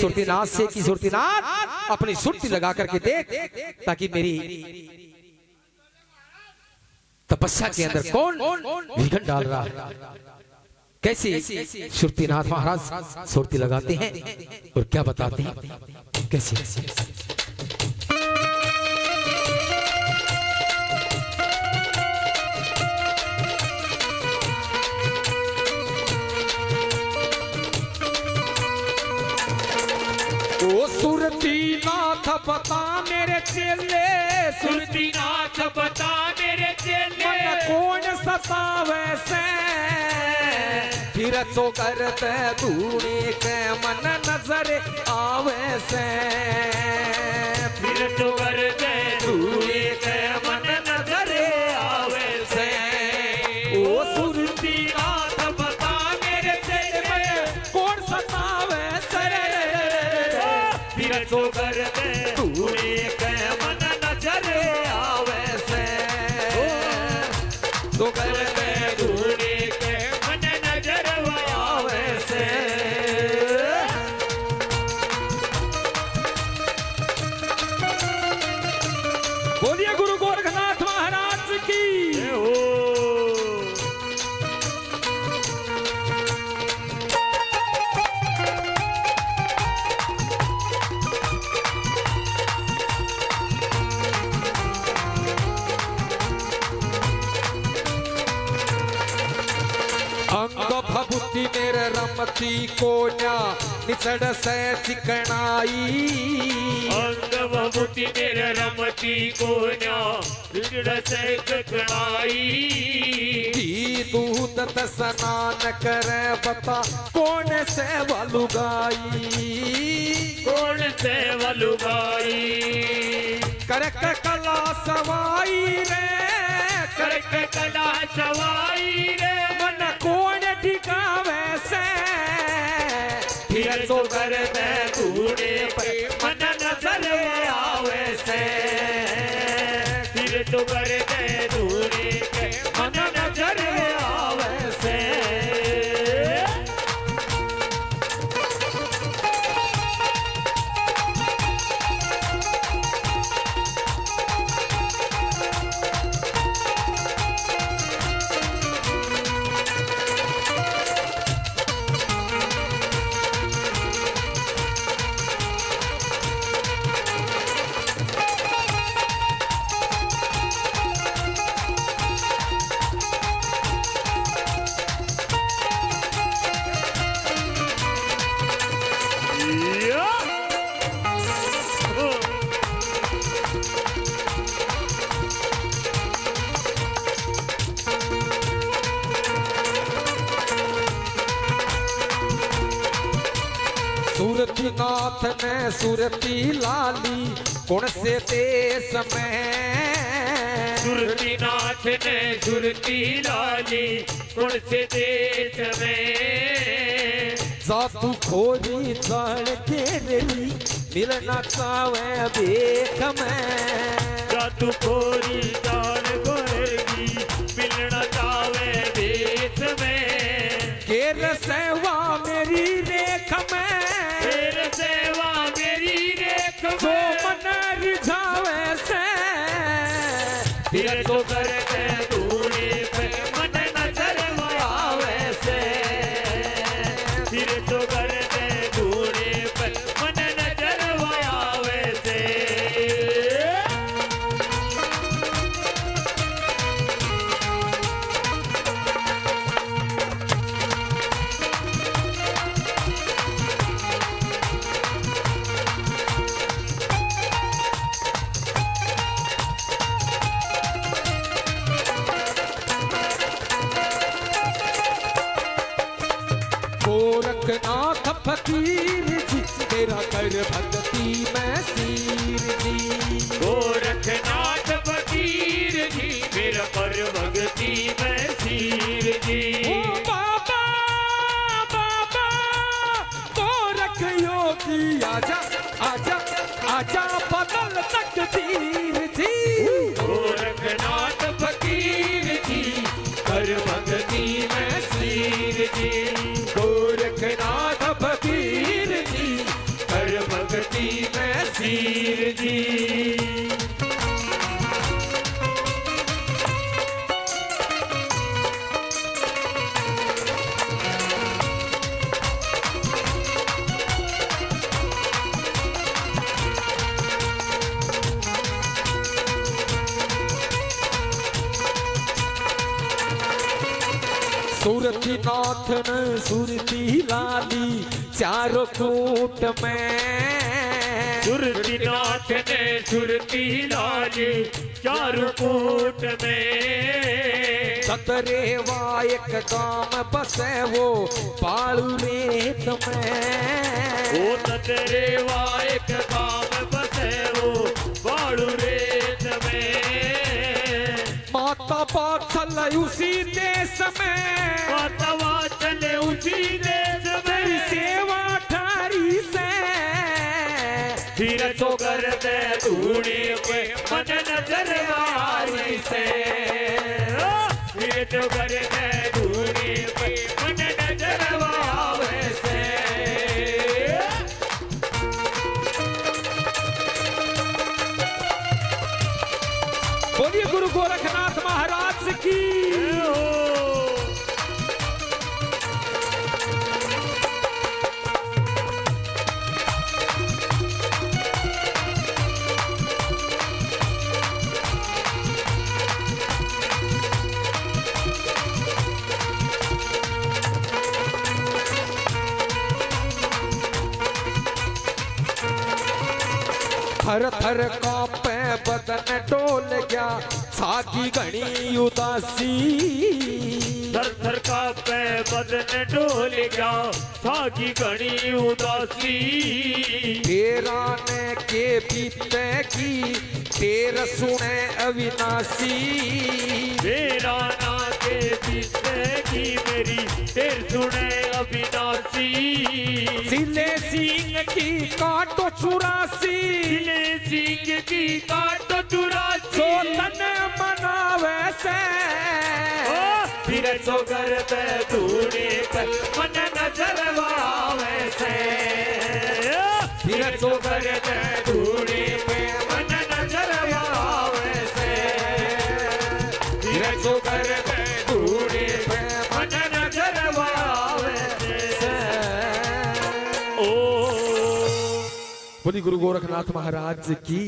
सुरतीनाथ से कि सुरतीनाथ, अपनी सुरती लगा करके देख, ताकि मेरी तपस्या के अंदर कौन विघन डाल रहा है? कैसे सुरतीनाथ महाराज सुरती लगाते हैं और क्या बताते हैं? कैसे? ओ सुरती नाथ बता मेरे चेले। सुरती नाथ बता मेरे चेले। मन कौन सतावे से? फिर तो करते धूणे के मन नज़र आवे से। फिर तो कर दे दूरी के मन नज़र आवे से। ओ सुरती नाथ बता मेरे चेले। कौन सतावे से तो कर दे दूरी रमती कोन्या निचड़ से चिकनाई। अंग भभूति मेरे रमती कोन्या बिगड़ से की दूध स्नान करे बता कौन से बलुगाई? कौन से वलुगाई करक कला सवाई रे। करक कला सवाई रे। फिर तो कर दे कूड़े पे मन नज़र आवे से। फिर तो कर सूरती नाथ ने सूरती लाली कौन से देश में? सुरती नाथ ने सूरती लाली कौन से देश में? जादू खोरी चढ़ के रही मिलना चावे देख में। जादू खोरी जान गोरेगी मिलना चावे देश में। केर सेवा मेरी रेख गोरखनाथ फकीर जी तेरा कर भक्ति में सीर जी। गोरखनाथ फकीर जी मेरा पर भक्ति में सीर जी। बाबा बाबा गोरख योगी आजा आजा आजा बदल तकदीर जी। गोरखनाथ फकीर जी कर भक्ति में सीर जी। सुरती नाथ ने सुरती लाली चारों कूट में। सुरती नाथ ने सुरती लाली चारू कूट में। सतरे वायक गाम बसे वो पालू रेत में। वो सतरे वायक काम बसे वो बाड़ू रेत पाथल उसी देश में। मातवा चले उसी देश में। सेवा ठारी से। फिर तो कर दे धूड़ी पे मन नज़र वारी से। ओ, फिर तो कर दे की थर थर कांपे बदन डोल गया। सागी घनी उदासी। थर थर का पै बदन डोल गया थाकी घनी उदासी। तेरा ने के बीते की तेर सुने अविनाशी। मेरा ना के पीछे की मेरी तेर सुने अविनाशी। सिले सिंह की काटो चुरासी। दिले सिंह की काट चुरासी। मनावे से फिर तो कर दे धूने पर मन नज़र वावे से फिर तो कर दे धूने पे मन नज़र वावे से फिर तो धूने पे मन नज़र वावे से ओ बोली गुरु गोरखनाथ महाराज की